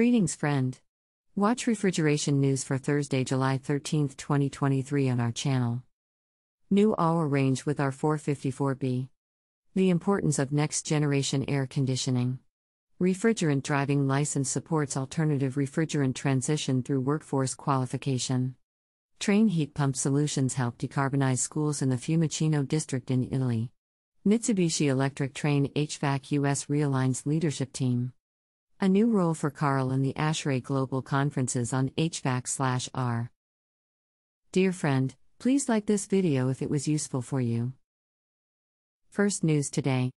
Greetings, friend. Watch refrigeration news for Thursday, July 13, 2023, on our channel. New AWA range with R454B. The importance of next generation air conditioning. Refrigerant driving license supports alternative refrigerant transition through workforce qualification. Trane Heat Pump Solutions help decarbonize schools in the Fiumicino district in Italy. Mitsubishi Electric Trane HVAC US realigns leadership team. A new role for CAREL in the ASHRAE Global Conferences on HVAC/R. Dear friend, please like this video if it was useful for you. First news today.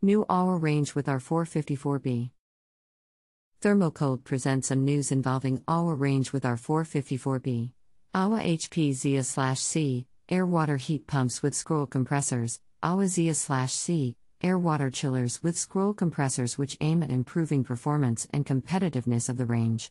New AWA range with R454B. Thermocold presents some news involving AWA range with R454B. AWA HP Zia C, air water heat pumps with scroll compressors, AWA Zia C, air water chillers with scroll compressors which aim at improving performance and competitiveness of the range.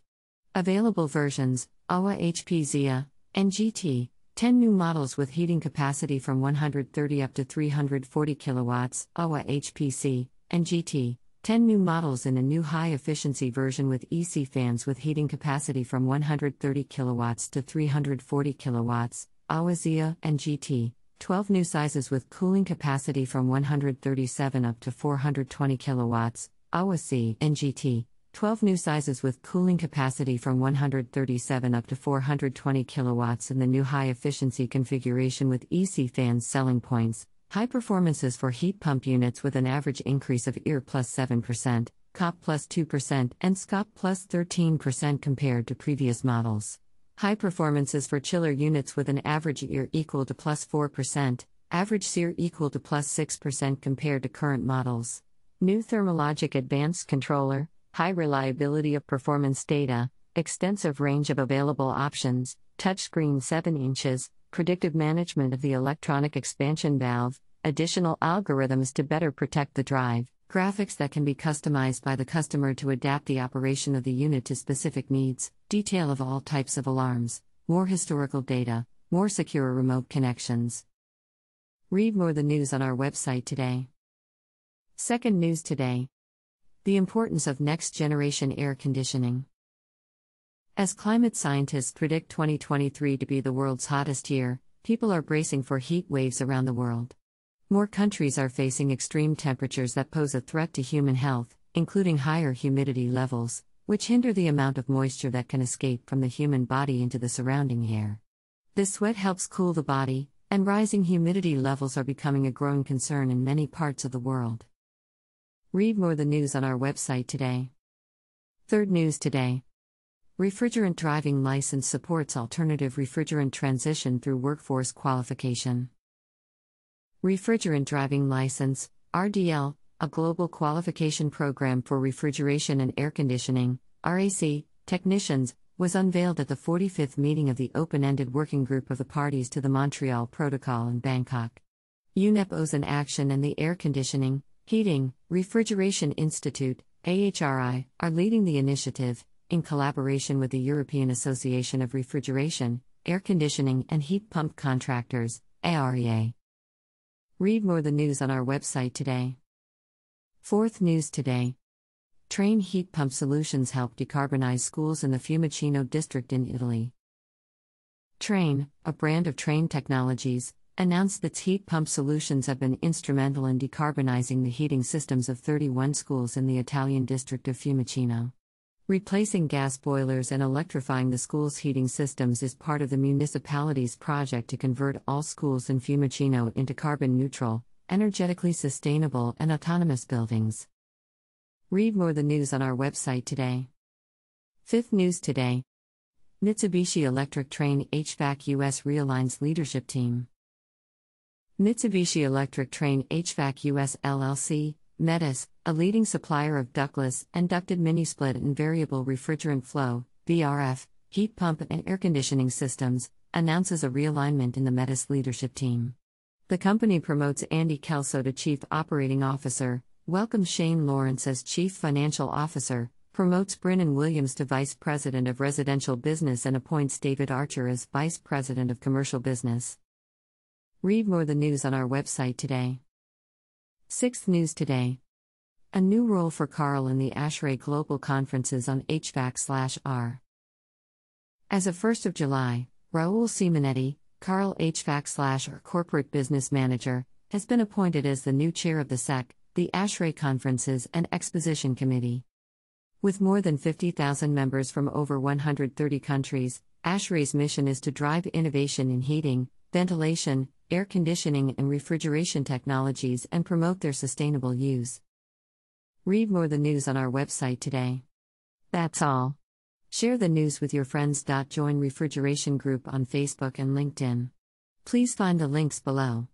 Available versions AWA HP Zia, GT. 10 new models with heating capacity from 130 up to 340 kilowatts, AWA HPC, and GT, 10 new models in a new high efficiency version with EC fans with heating capacity from 130 kilowatts to 340 kilowatts, AWA Zia and GT, 12 new sizes with cooling capacity from 137 up to 420 kilowatts, AWA C and GT, 12 new sizes with cooling capacity from 137 up to 420 kilowatts in the new high efficiency configuration with EC fans selling points, high performances for heat pump units with an average increase of EER plus 7%, COP plus 2%, and SCOP plus 13% compared to previous models. High performances for chiller units with an average EER equal to plus 4%, average SEER equal to plus 6% compared to current models. New Thermologic Advanced Controller, high reliability of performance data, extensive range of available options, touchscreen 7 inches, predictive management of the electronic expansion valve, additional algorithms to better protect the drive, graphics that can be customized by the customer to adapt the operation of the unit to specific needs, detail of all types of alarms, more historical data, more secure remote connections. Read more the news on our website today. Second news today. The importance of next generation air conditioning. As climate scientists predict 2023 to be the world's hottest year, people are bracing for heat waves around the world. More countries are facing extreme temperatures that pose a threat to human health, including higher humidity levels, which hinder the amount of moisture that can escape from the human body into the surrounding air. This sweat helps cool the body, and rising humidity levels are becoming a growing concern in many parts of the world. Read more the news on our website today. Third news today. Refrigerant driving license supports alternative refrigerant transition through workforce qualification. Refrigerant Driving License, RDL, a global qualification program for refrigeration and air conditioning, RAC, technicians, was unveiled at the 45th meeting of the open ended working group of the parties to the Montreal Protocol in Bangkok. UNEP Ozone Action and the Air Conditioning, Heating, Refrigeration Institute, AHRI, are leading the initiative, in collaboration with the European Association of Refrigeration, Air Conditioning and Heat Pump Contractors, AREA. Read more the news on our website today. Fourth news today. Trane Heat Pump Solutions help decarbonize schools in the Fiumicino district in Italy. Trane, a brand of Trane Technologies, announced its heat pump solutions have been instrumental in decarbonizing the heating systems of 31 schools in the Italian district of Fiumicino. Replacing gas boilers and electrifying the school's heating systems is part of the municipality's project to convert all schools in Fiumicino into carbon neutral, energetically sustainable, and autonomous buildings. Read more the news on our website today. Fifth news today Mitsubishi Electric Trane HVAC US realigns leadership team. Mitsubishi Electric Train HVAC US LLC METUS, a leading supplier of ductless and ducted mini split and variable refrigerant flow (VRF) heat pump and air conditioning systems, announces a realignment in the METUS leadership team. The company promotes Andy Kelso to Chief Operating Officer, welcomes Shane Lawrence as Chief Financial Officer, promotes Brennan Williams to Vice President of Residential Business and appoints David Archer as Vice President of Commercial Business. Read more the news on our website today. Sixth news today. A new role for CAREL in the ASHRAE Global Conferences on HVAC/R. As of 1st of July, Raul Simonetti, CAREL HVAC/R Corporate Business Manager, has been appointed as the new chair of the SEC, the ASHRAE Conferences and Exposition Committee. With more than 50,000 members from over 130 countries, ASHRAE's mission is to drive innovation in heating, ventilation, air conditioning, and refrigeration technologies and promote their sustainable use. Read more the news on our website today. That's all. Share the news with your friends. Join Refrigeration Group on Facebook and LinkedIn. Please find the links below.